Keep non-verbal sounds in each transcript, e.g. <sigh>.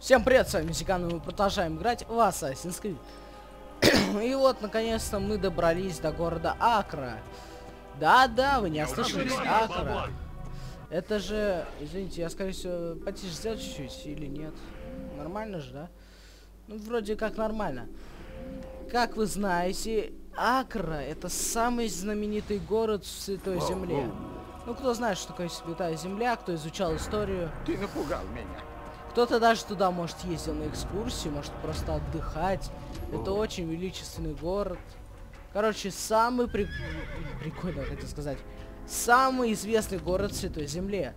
Всем привет, с вами Зиган, и мы продолжаем играть в Assassin's Creed. <coughs> и вот, наконец-то, мы добрались до города Акра. Да-да, вы не ослышались, Акра. Это же, извините, я, скорее всего, потише сделал чуть-чуть или нет? Нормально же, да? Ну, вроде как нормально. Как вы знаете, Акра это самый знаменитый город в Святой Земле. Ну, кто знает, что такое Святая Земля, кто изучал историю. Ты напугал меня. Кто-то даже туда может ездить на экскурсию, может просто отдыхать. Это очень величественный город. Короче, самый при... прикольно, хотел сказать. Самый известный город Святой Земле.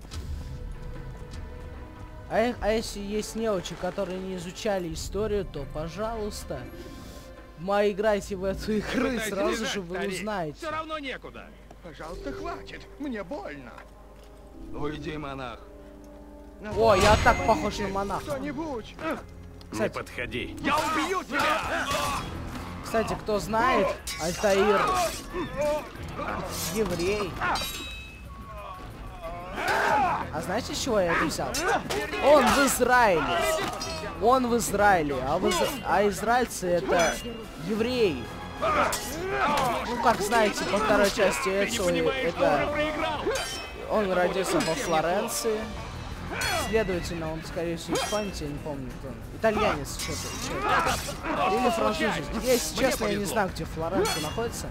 А, а если есть неучи, которые не изучали историю, то, пожалуйста, ма играйте в эту игру, сразу же вы узнаете. Все равно некуда. Пожалуйста, хватит. Мне больно. Уйди, монах. О, я так похож на монаха. Кто-нибудь. Не подходи. Я убью тебя! Кстати, кто знает, Альтаир еврей. А знаете, с чего я это взял? Он в Израиле. Он в Израиле. А, в Изра... а израильцы это евреи. Ну, как знаете, по второй части Эцио это... Он родился во Флоренции. Следовательно, он, скорее всего, испанец, я не помню, кто. Итальянец, что-то. Или французик. Если честно, я не знаю, где Флоренция находится.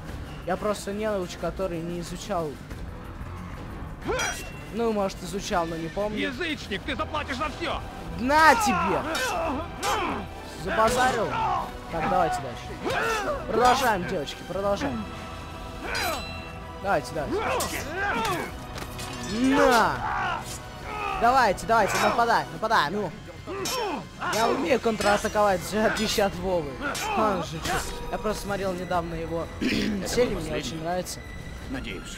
Я просто неуч, который не изучал... Ну, может, изучал, но не помню. Язычник, ты заплатишь за все! На тебе! Забазарил? Так, давайте дальше. Продолжаем, девочки, продолжаем. Давайте, давайте. На! Давайте, давайте, нападай, нападай, ну. Я умею контратаковать, в отличие от Вовы. Он же. Я просто смотрел недавно его <clears throat> серии, мне очень нравится. Надеюсь.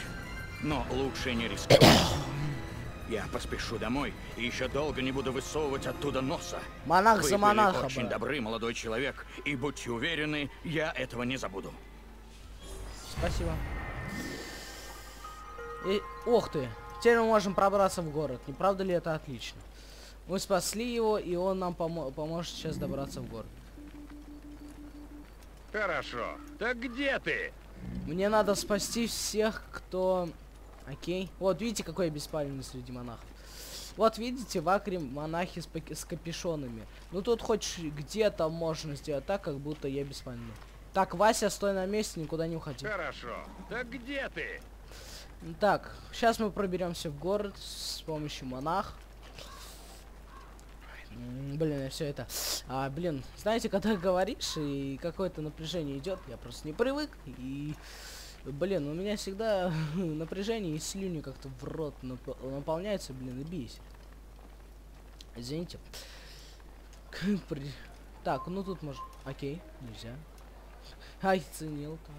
Но лучше не рисковать. <clears throat> Я поспешу домой и еще долго не буду высовывать оттуда носа. Монах Вы за были монаха, очень брат. добры, молодой человек, и будьте уверены, я этого не забуду. Спасибо. И, ох ты, теперь мы можем пробраться в город. Не правда ли это отлично? Мы спасли его, и он нам помо поможет сейчас добраться в город. Хорошо. Так где ты? Мне надо спасти всех, кто... Окей. Вот, видите, какой я беспалевный среди монахов. Вот, видите, в Акре монахи с, с капюшонами. Ну, тут хоть где-то можно сделать так, как будто я беспалевный. Так, Вася, стой на месте, никуда не уходи. Хорошо. Так где ты? Так, сейчас мы проберемся в город с помощью монах. Блин, все это. А, блин, знаете, когда говоришь и какое-то напряжение идет, я просто не привык. И, блин, у меня всегда <laughs> напряжение и слюни как-то в рот нап- наполняются, блин, и бесит. Извините. Так, ну тут можно. Окей, нельзя. Ай, ценил, так.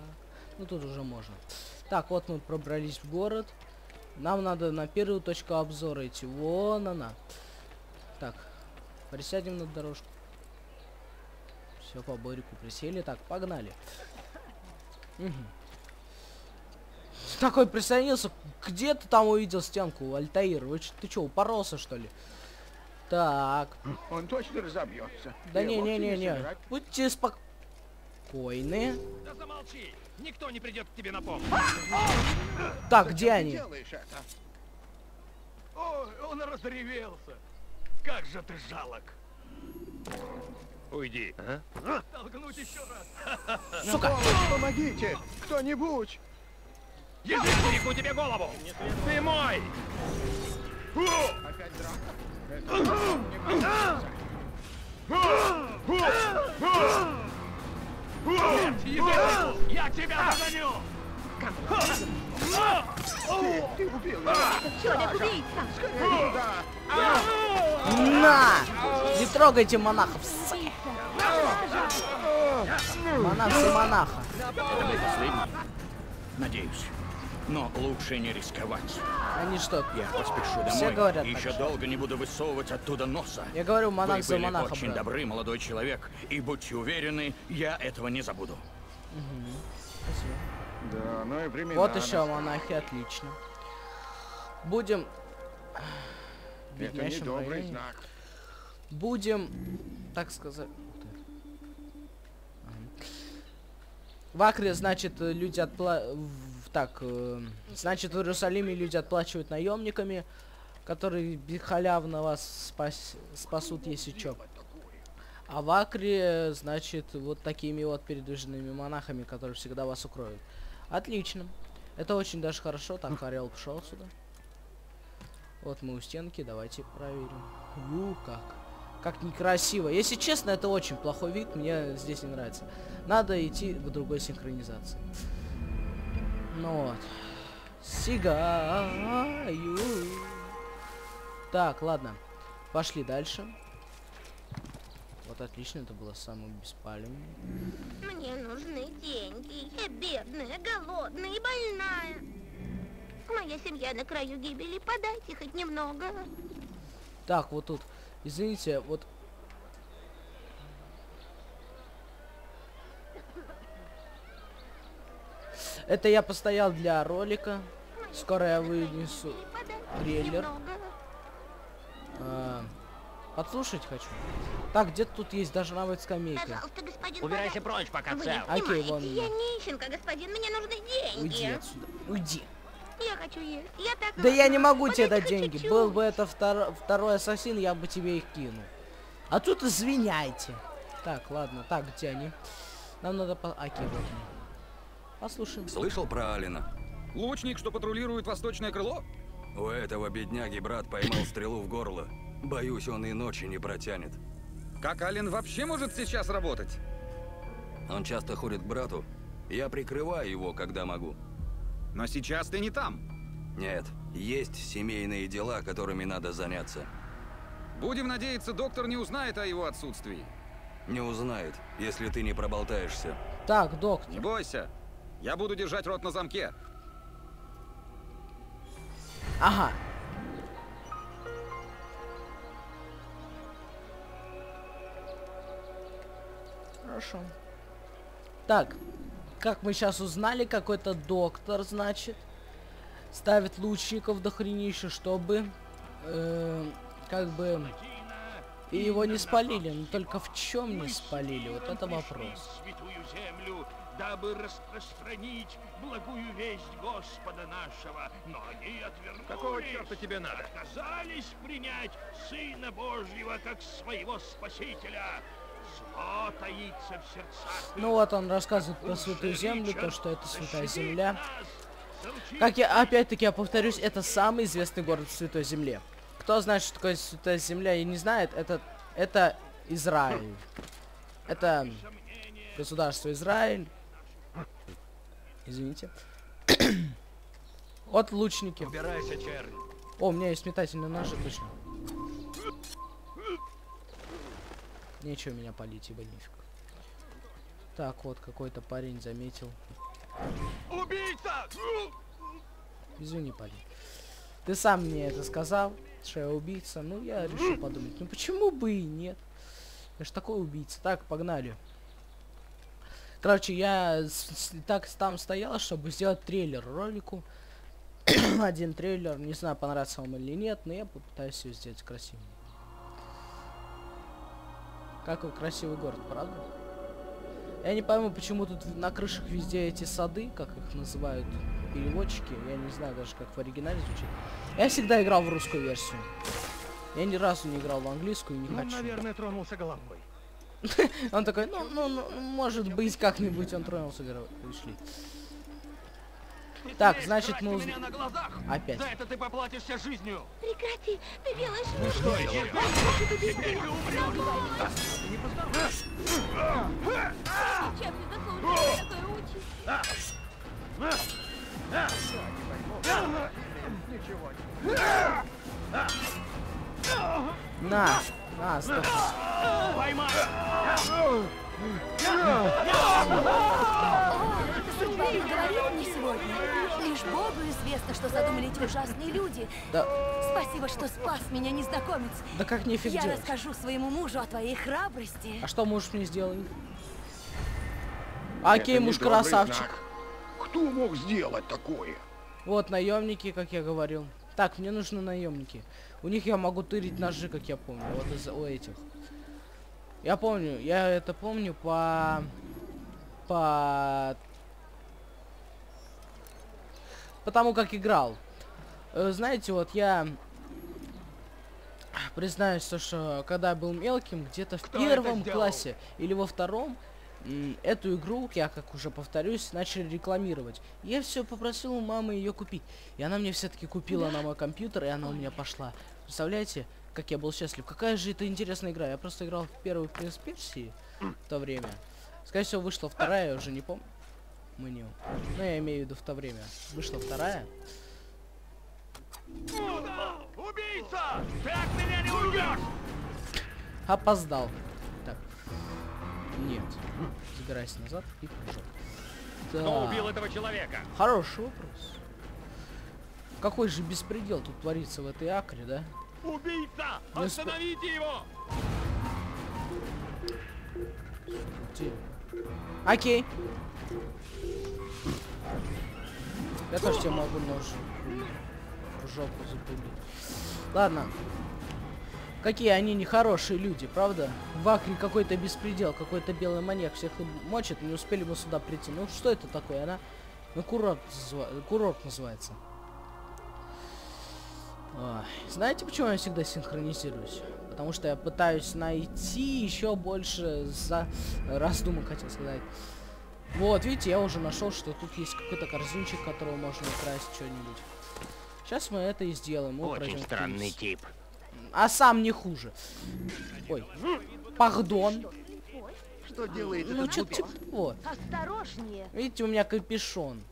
Ну тут уже можно. Так, вот мы пробрались в город. Нам надо на первую точку обзора идти. Вон она. Так, присядем на дорожку. Все, по Борику присели. Так, погнали. Мгм. Такой присоединился. Где ты там увидел стенку, Альтаир? Вы, ты что, упоролся, что ли? Так. Он точно разобьется. Да Я вовсе не-не-не-не. собираюсь. Будьте спокойны. Да замолчи. Никто не придет к тебе на помощь. Так, где они? делаешь это? О, он разревелся. Как же ты жалок. Уйди. Толкнуть еще раз. <laughs> Сука! Помогите! Кто-нибудь! Язычнику тебе голову. Ты мой. Опять драка? <clears throat> <clears throat> Это не понравится. Язычнику, я тебя догоню. Ты убил его! Человек-убийца! На! Не трогайте монахов! с***. Монах за монаха. Это мой последний. Надеюсь. Но лучше не рисковать. Они что? Я поспешу Все домой говорят и так еще же. долго не буду высовывать оттуда носа. Я говорю, монах Вы за были очень брат. добры, молодой человек, и будьте уверены, я этого не забуду. Спасибо. Да, ну и времена Вот еще монахи, отлично. Будем Это беднящем недобрый районе. знак. будем, так сказать... В Акре, значит, люди отпла... Так, э, значит, в Иерусалиме люди отплачивают наемниками, которые бесхалявно вас спас... спасут, если чё. А в Акре, значит, вот такими вот передвижными монахами, которые всегда вас укроют. Отлично. Это очень даже хорошо. Так, Орел пошел сюда. Вот мы у стенки, давайте проверим. У, как. Как некрасиво. Если честно, это очень плохой вид, мне здесь не нравится. Надо идти к другой синхронизации. Ну вот. Сигаю. Так, ладно. Пошли дальше. Вот отлично, это было самое беспалевное. Мне нужны деньги. Я бедная, голодная и больная. Моя семья на краю гибели. Подайте хоть немного. Так, вот тут. Извините, вот... Это я постоял для ролика. Скоро я вынесу трейлер. А, подслушать хочу. Так, где-то тут есть даже навык скамейка. Пожалуйста, господин. Убирайся прочь, пока цел. Окей, вон я нищенка, господин. Мне нужны деньги. Уйди отсюда. Уйди. Я хочу есть. Я так Да я не могу тебе дать деньги. чуть-чуть. Был бы это втор- второй ассасин, я бы тебе их кинул. А тут извиняйте. Так, ладно. Так, где они? Нам надо по... Окей, вот они. Послушаем. Слышал про Алина? Лучник, что патрулирует восточное крыло? У этого бедняги брат поймал <coughs> стрелу в горло. Боюсь, он и ночи не протянет. Как Ален вообще может сейчас работать? Он часто ходит к брату. Я прикрываю его, когда могу. Но сейчас ты не там. Нет, есть семейные дела, которыми надо заняться. Будем надеяться, доктор не узнает о его отсутствии. Не узнает, если ты не проболтаешься. Так, доктор. Не бойся. Я буду держать рот на замке. Ага. Хорошо. Так, как мы сейчас узнали, какой-то доктор, значит, ставит лучников до хренища, чтобы, э, как бы, и его не спалили. Но только в чем не спалили? Вот это вопрос. Дабы распространить благую весть Господа нашего. Но они отвернулись. Какого черта тебе надо? Отказались принять Сына Божьего как своего Спасителя. Зло таится в сердцах. Ну вот он рассказывает про святую землю, то, что это святая земля. Как я, опять-таки, я повторюсь, это самый известный город в Святой Земле. Кто знает, что такое Святая Земля и не знает, это, это Израиль. Это государство Израиль. Извините. Вот лучники. Убирайся, чернь. О, у меня есть метательные ножи, точно. Нечего меня палить, ибо нифиг. Так, вот какой-то парень заметил. Убийца! Извини, парень. Ты сам мне это сказал, что я убийца. Ну, я решил подумать, ну почему бы и нет? Я ж такой убийца. Так, погнали. Короче, я так там стоял, чтобы сделать трейлер ролику. <clears throat> Один трейлер, не знаю, понравится вам или нет, но я попытаюсь ее сделать красивым. Какой красивый город, правда? Я не пойму, почему тут на крышах везде эти сады, как их называют переводчики. Я не знаю даже, как в оригинале звучит. Я всегда играл в русскую версию. Я ни разу не играл в английскую и не хочу. тронулся головой. Он такой, ну, ну, ну, может быть, как-нибудь он тронулся, говорю, пришли. Так, значит, мы уз-. Опять. За это ты поплатишься жизнью. Прекрати, ты делаешь Ну что, теперь ты умрешь. Чем ты участь? На, на, стоп. Поймай. Судьбе говорит мне сегодня. Лишь Богу известно, что задумали эти ужасные люди. Да, Спасибо, что спас меня, незнакомец. да как нефиг Я делать? расскажу своему мужу о твоей храбрости. А что муж мне сделает? Окей, Это муж красавчик. знак. Кто мог сделать такое? Вот наемники, как я говорил. Так, мне нужны наемники. У них я могу тырить ножи, как я помню. Вот из у этих. Я помню, я это помню по... По... Потому как играл. Э, Знаете, вот я... Признаюсь, то, что когда я был мелким, где-то в Кто первом классе или во втором, эту игру, я как уже повторюсь, начали рекламировать. Я все попросил у мамы ее купить. И она мне все-таки купила на мой компьютер, и она у меня пошла. Представляете, как я был счастлив. Какая же это интересная игра. Я просто играл в первую принц Персии в то время. Скорее всего, вышла вторая, я уже не помню. Меню. Ну, я имею в виду в то время. Вышла вторая. Убийца! Ты от меня не уйдешь! Опоздал. Так. Нет. Забирайся назад и прыжок. Кто Так. убил этого человека? Хороший вопрос. Какой же беспредел тут творится в этой акре, да? Убийца! Сп- Остановите его! Окей. Я тоже тебе могу нож в жопу запулить. Ладно. Какие они нехорошие люди, правда? В Акре какой-то беспредел, какой-то белый маньяк всех мочит, не успели мы сюда прийти. Ну что это такое, она? Ну курорт, зва- курорт называется. Ой, Знаете, почему я всегда синхронизируюсь? Потому что я пытаюсь найти еще больше за раздумок, хотел сказать. Вот, видите, я уже нашел, что тут есть какой-то корзинчик, которого можно украсть что-нибудь. Сейчас мы это и сделаем. Мы Очень странный Киевс. тип. А сам не хуже. Ой. Пардон. Что делает Ну, глупец? типа того. Осторожнее. Видите, у меня капюшон.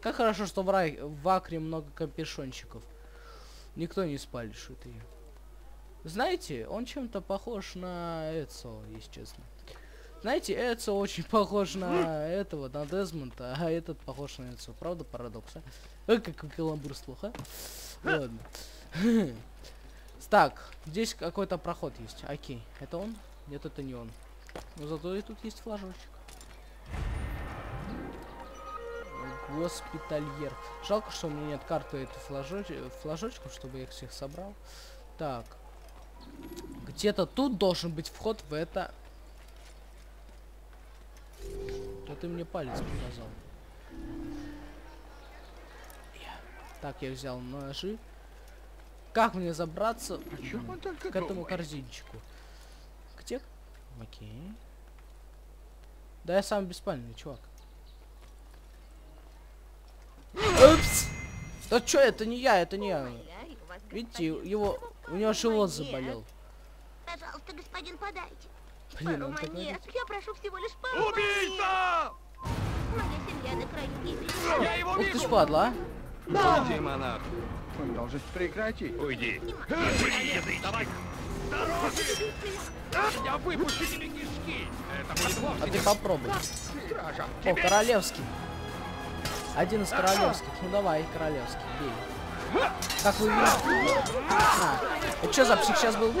Как хорошо, что в, рай... в Акре много капюшончиков. Никто не спалишит ее. Знаете, он чем-то похож на Эцо, если честно. Знаете, Эцо очень похож на <laughs> этого, на Дезмонта, а этот похож на Эцо. Правда парадокс, а? Ой, какой каламбур слух, а? <laughs> Ладно. <laughs> Так, здесь какой-то проход есть. Окей, это он? Нет, это не он. Но зато и тут есть флажочек. Госпитальер. Жалко, что у меня нет карты этих флажоч... флажочков, чтобы я их всех собрал. Так. Где-то тут должен быть вход в это... Да ты мне палец показал. Так, я взял ножи. Как мне забраться только к этому думает? корзинчику? Где? Окей. Да я сам беспальный, чувак. Упс! Да чё, это не я, это не я. Видите, его, у него живот заболел. Пожалуйста, господин, подайте. Блин, Пару он так монет. говорит. Я прошу всего лишь пару монет. Убийца! Моя семья на краю гибели. Я его Ух ты ж падла, а. Уйди, монах. Он должен прекратить. Уйди. Давай. С дороги! Я выпущу тебе кишки. Это А ты попробуй. О, королевский. Один из королевских. Ну давай, королевский, бей. Как вы видите? А, это что за псих сейчас был?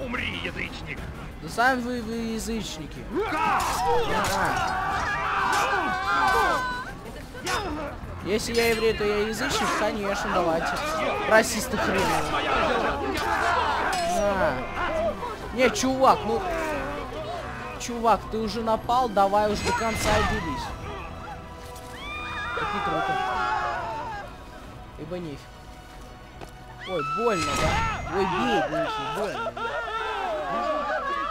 Умри, язычник! Да сами вы, вы язычники. А. Если я еврей, то я язычник? Конечно, давайте. Расисты хреновые. На. Не, чувак, ну... Чувак, ты уже напал, давай уж до конца и делись. Так не круто. Ибо нефиг. Ой, больно, да? Ой, бедненький, больно.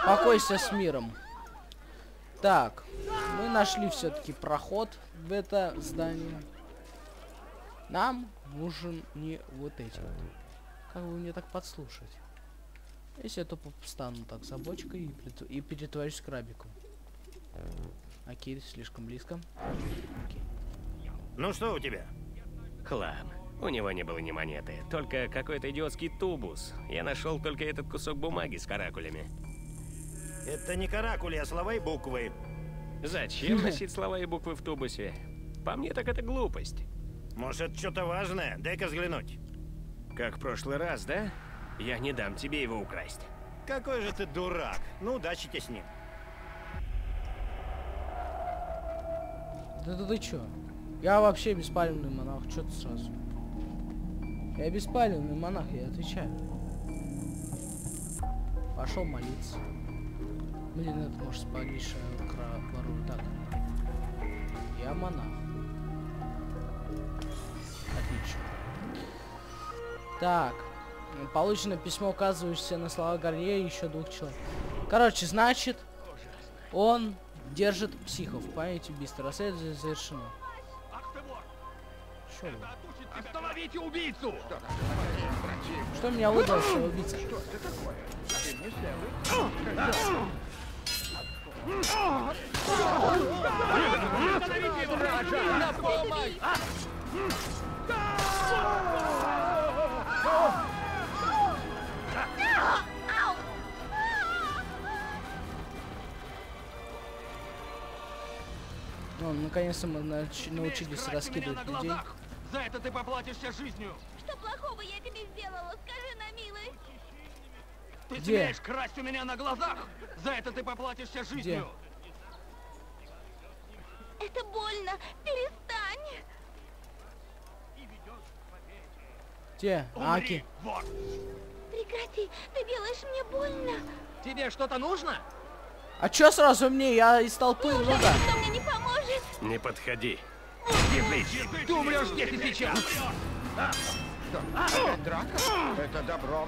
Покойся с миром. Так, мы нашли все-таки проход в это здание. Нам нужен не вот эти вот. Как бы мне так подслушать? Если я тупо встану так с бочкой и, прит- и перетворюсь крабиком. Окей, слишком близко. Окей. Ну что у тебя? Хлам. У него не было ни монеты, только какой-то идиотский тубус. Я нашел только этот кусок бумаги с каракулями. Это не каракули, а слова и буквы. Зачем <laughs> носить слова и буквы в тубусе? По мне так это глупость. Может, это что-то важное? Дай-ка взглянуть. Как в прошлый раз, да? Я не дам тебе его украсть. Какой же ты дурак. Ну, удачи тебе с ним. Да, да ты чё? Я вообще беспалевный монах, что ты сразу? Я беспалевный монах, я отвечаю. Пошел молиться. Блин, это может спалить вору. Так. Я монах. Отлично. Так. Получено письмо, указывающееся на слова Гарье и еще двух человек. Короче, значит, он держит психов. В памяти убийства. Расследование завершено. Вы? Остановите убийцу! Что меня выдал, что убийца? Остановите его! На помощь! Ну, наконец-то мы нач- научились раскидывать людей. За это ты поплатишься жизнью! Что плохого я тебе сделала? Скажи на милость. Ты Где? смеешь красть у меня на глазах! За это ты поплатишься жизнью! Это больно. Перестань. Где? Аки. вор! Прекрати. Ты делаешь мне больно. Тебе что-то нужно? А чё сразу мне? Я из толпы врага. Никто мне не поможет. Не подходи. Язычник! Ты умрешь здесь и сейчас! Опять драка? Это добро.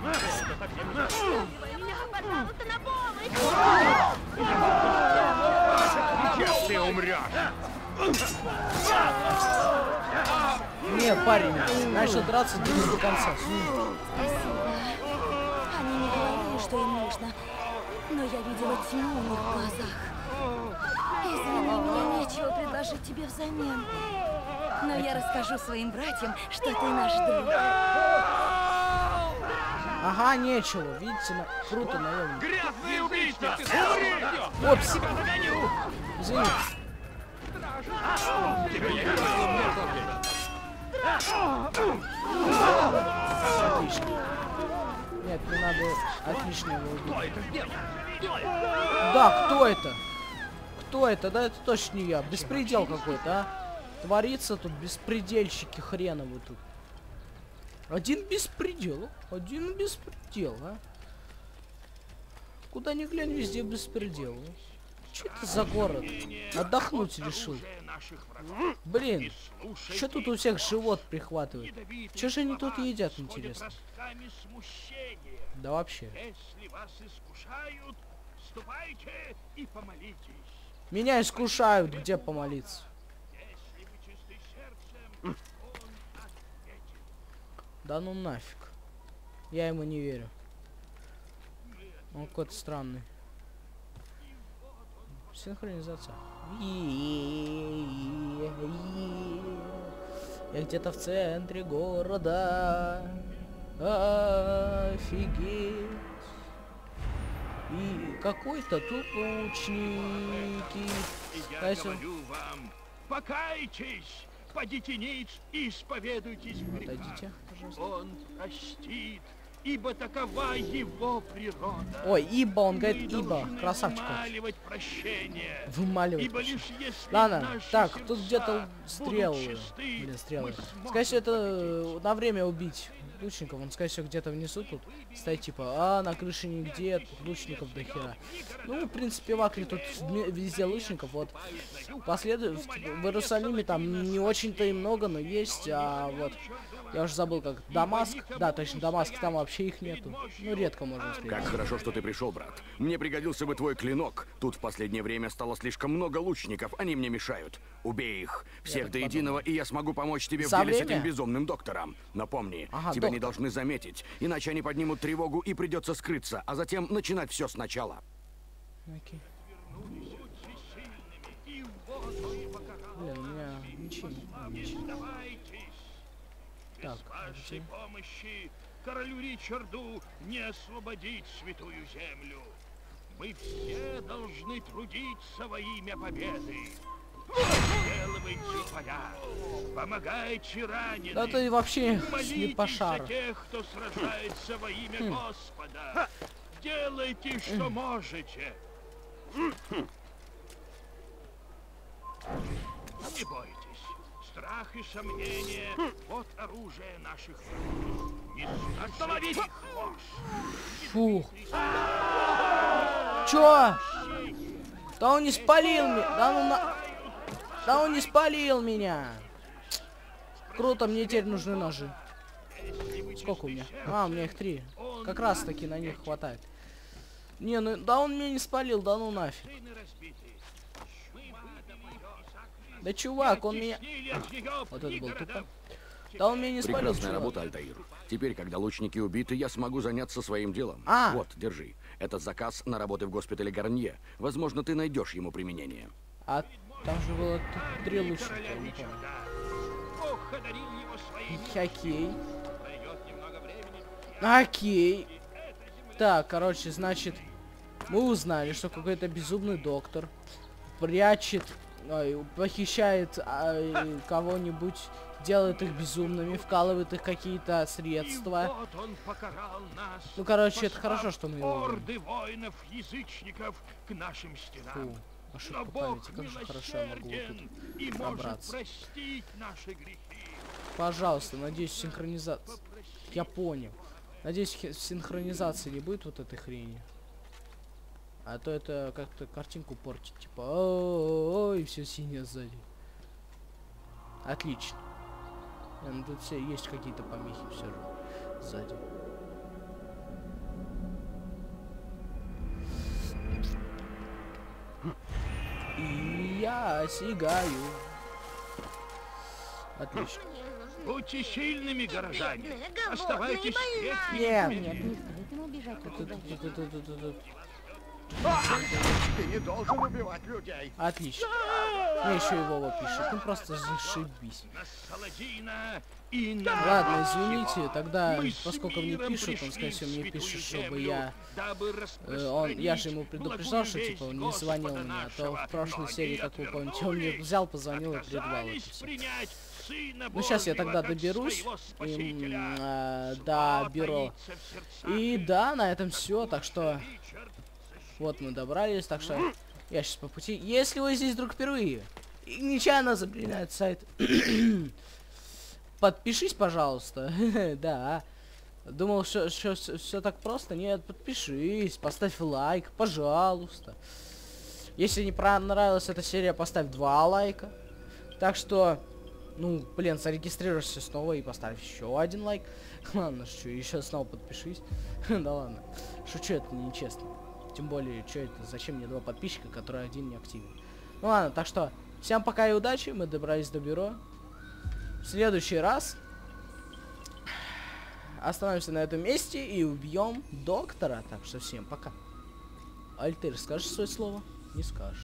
Меня, пожалуйста, на помощь. Сейчас ты умрешь! Не, парень, начал драться до конца. Спасибо. Они не говорили, что им нужно. Но я видела тьму в глазах. Извини, мне нечего предложить тебе взамен. Но я расскажу своим братьям, что ты наш друг. Ага, нечего. Видите, на... круто, наверное. Грязный убийца! Умри! Опс. Извини. Отлично. Нет, не надо отлично его убить. Да, кто это? Кто это? Да это точно не я. Беспредел какой-то, а? Творится тут беспредельщики хреновы тут. Один беспредел. Один беспредел, а? Куда ни глянь, везде беспредел. Что это за город? Отдохнуть решил. Блин, что тут у всех живот прихватывает? Что же они тут едят, интересно? Да вообще. Если вас искушают, ступайте и помолитесь. Меня искушают, где помолиться. Да ну нафиг. Я ему не верю. Он какой-то странный. Синхронизация. Я где-то в центре города. Офигеть. И какой-то тут лучники. Я Кайсел. говорю вам, покайтесь, подите ниц и исповедуйтесь в грехах. Он простит, ибо такова его природа. Ой, ибо, он говорит, ибо. Красавчик. вымаливать прощение. Вымаливать. Ибо лишь если Ладно, так, тут где-то стрелы. чисты, Блин, стрелы. Скорее всего, это э, на время убить лучников. Он, скорее всего, где-то внизу тут стоит, типа, а, на крыше нигде, лучников до хера. Ну, в принципе, в Акре тут везде лучников. Вот последу... в, в Иерусалиме там не очень-то и много, но есть, а вот... Я уже забыл, как Дамаск. Да, точно, Дамаск, там вообще их нету. Ну, редко можно встретить. Как хорошо, что ты пришел, брат. Мне пригодился бы твой клинок. Тут в последнее время стало слишком много лучников, они мне мешают. Убей их, всех до единого, и я смогу помочь тебе За в деле с время? этим безумным доктором. Напомни, Ага, тебя не доктор. должны заметить, иначе они поднимут тревогу и придется скрыться, а затем начинать все сначала. Окей. Так, Без вашей где? помощи королю Ричарду не освободить святую землю. Мы все должны трудиться во имя победы. Делайте поля, помогайте раненым. Да ты вообще слепошара. за тех, кто сражается во имя Господа. Делайте, что можете. Не бойтесь. Страх и сомнение — вот оружие наших врагов. Не Остановите их! Фу. Чё? Да он не спалил меня. Да ну на... Да он не спалил меня. Круто, мне теперь нужны ножи. Сколько у меня? А, у меня их три. Как раз таки на них хватает. Не, ну да он меня не спалил, да ну нафиг. Да чувак, он меня... Вот это был тупо. Да он меня не спалил, Прекрасная чувак. работа, Альтаир. Теперь, когда лучники убиты, я смогу заняться своим делом. А. Вот, держи. Это заказ на работы в госпитале Гарнье. Возможно, ты найдешь ему применение. А там же было три лучника, Окей. Окей. Так, короче, значит, мы узнали, что какой-то безумный доктор прячет, ой, похищает а, э, кого-нибудь, делает их безумными, вкалывает их какие-то средства. вот он покарал нас. Ну, короче, это хорошо, что мы его. Орды воинов-язычников к нашим стенам. Фу, ошибка памяти, как же хорошо я могу тут пробраться. простить наши грехи. Пожалуйста, надеюсь, синхронизация. Я понял. Надеюсь, синхронизации не будет вот этой хрени. А то это как-то картинку портит. Типа, ой, все синее сзади. Отлично. Не, ну тут все есть какие-то помехи все же сзади. И я сигаю. Отлично. Будьте сильными, горожане. Оставайтесь крепкими. Нет, Не стоит ему бежать. Ты не должен убивать людей. Отлично. Мне еще и Вова пишет. Ну просто зашибись. И Ладно, извините, тогда, поскольку мне пишут, он, скорее всего, мне пишет, чтобы я... э, он, я же ему предупреждал, что типа он не звонил мне, а то в прошлой серии, как вы помните, он мне взял, позвонил и предвал это все. Ну сейчас я тогда доберусь, м, Спасителя. а, до бюро. И да, на этом все, так что вот мы добрались, так что я сейчас по пути. Если вы здесь вдруг впервые и нечаянно заблинает сайт, подпишись, пожалуйста. <laughs> да. Думал, что все так просто. Нет, подпишись, поставь лайк, пожалуйста. Если не понравилась эта серия, поставь два лайка. Так что, ну, блин, зарегистрируйся снова и поставь еще один лайк. <laughs> Ладно, что, еще снова подпишись. <laughs> да ладно. Шучу, это нечестно. Тем более, что это, зачем мне два подписчика, которые один не активен. Ну ладно, так что, всем пока и удачи, мы добрались до бюро. В следующий раз остановимся на этом месте и убьем доктора. Так что всем пока. Альтер, скажешь свое слово? Не скажешь.